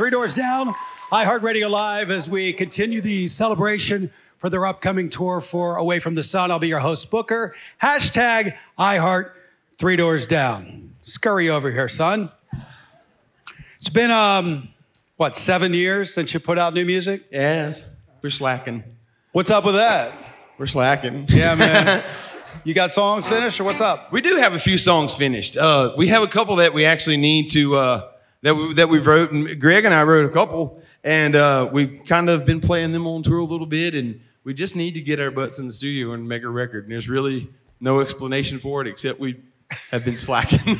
Three Doors Down, iHeartRadio Live, as we continue the celebration for their upcoming tour for Away from the Sun. I'll be your host, Booker. Hashtag iHeart Three Doors Down. Scurry over here, son. It's been, um, what, seven years since you put out new music? Yes, we're slacking. What's up with that? We're slacking. Yeah, man. you got songs finished, or what's up? We do have a few songs finished. Uh, we have a couple that we actually need to uh, that we, that we wrote, and Greg and I wrote a couple, and uh, we've kind of been playing them on tour a little bit, and we just need to get our butts in the studio and make a record. And there's really no explanation for it except we have been slacking.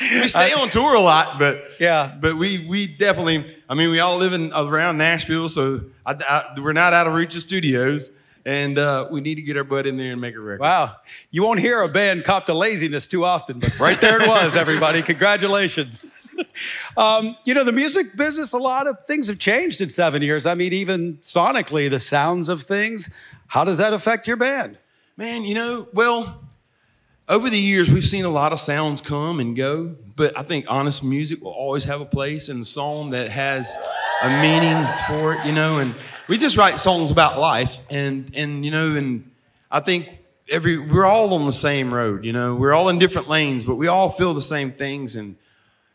we stay on tour a lot, but Yeah. but we we definitely. I mean, we all live in around Nashville, so I, I, we're not out of reach of studios, and uh, we need to get our butt in there and make a record. Wow. You won't hear a band cop to laziness too often, but right there it was, everybody. Congratulations. Um, you know, the music business, a lot of things have changed in seven years. I mean, even sonically, the sounds of things. How does that affect your band? Man, you know, well, over the years, we've seen a lot of sounds come and go, but I think honest music will always have a place and a song that has a meaning for it, you know, and we just write songs about life and, and, you know, and I think every, we're all on the same road, you know, we're all in different lanes, but we all feel the same things and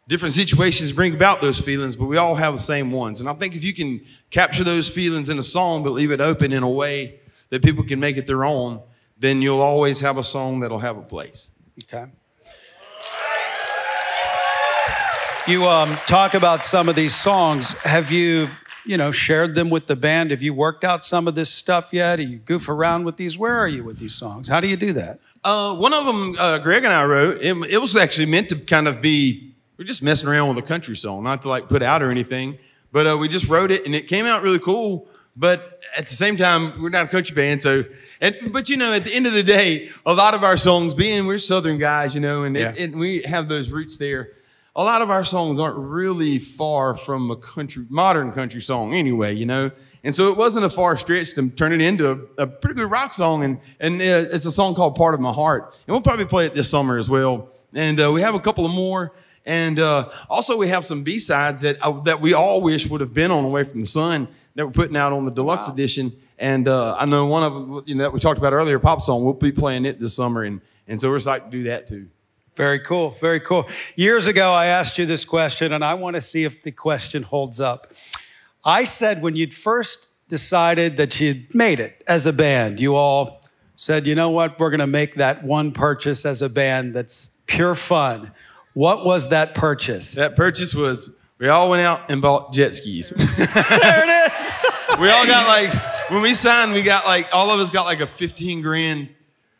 different situations bring about those feelings, but we all have the same ones. And I think if you can capture those feelings in a song, but leave it open in a way that people can make it their own, then you'll always have a song that'll have a place. Okay. You um, talk about some of these songs. Have you, you know, shared them with the band? Have you worked out some of this stuff yet? Do you goof around with these? Where are you with these songs? How do you do that? Uh, one of them, uh, Greg and I wrote. It, it was actually meant to kind of be. We're just messing around with a country song, not to like put out or anything. But uh, we just wrote it, and it came out really cool. But at the same time, we're not a country band, so. And, but you know, at the end of the day, a lot of our songs, being we're Southern guys, you know, and, Yeah. and we have those roots there. A lot of our songs aren't really far from a country, modern country song, anyway, you know. And so it wasn't a far stretch to turn it into a, a pretty good rock song, and and uh, it's a song called "Part of My Heart," and we'll probably play it this summer as well. And uh, we have a couple of more. And uh, also, we have some B sides that uh, that we all wish would have been on "Away from the Sun" that we're putting out on the deluxe edition. And uh, I know one of them, you know, that we talked about earlier, pop song. We'll be playing it this summer, and and so we're excited to do that too. Very cool. Very cool. Years ago, I asked you this question, and I want to see if the question holds up. I said when you'd first decided that you'd made it as a band, you all said, you know what, we're going to make that one purchase as a band that's pure fun. What was that purchase? That purchase was we all went out and bought jet skis. there it is. we all got like when we signed, we got like all of us got like a fifteen grand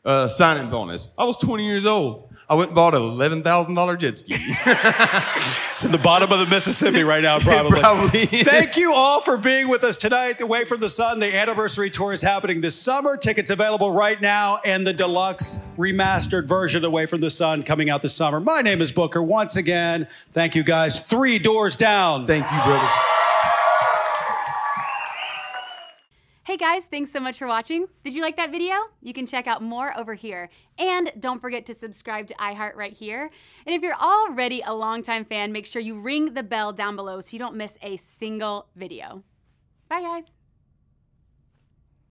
uh, signing bonus. I was twenty years old. I went and bought an eleven thousand dollar jet ski. It's in the bottom of the Mississippi right now, probably. probably. Thank you all for being with us tonight. Away from the Sun, the anniversary tour is happening this summer. Tickets available right now, and the deluxe remastered version of Away from the Sun coming out this summer. My name is Booker. Once again, thank you guys. Three doors down. Thank you, brother. Hey guys, thanks so much for watching. Did you like that video? You can check out more over here. And don't forget to subscribe to iHeart right here. And if you're already a longtime fan, make sure you ring the bell down below so you don't miss a single video. Bye guys.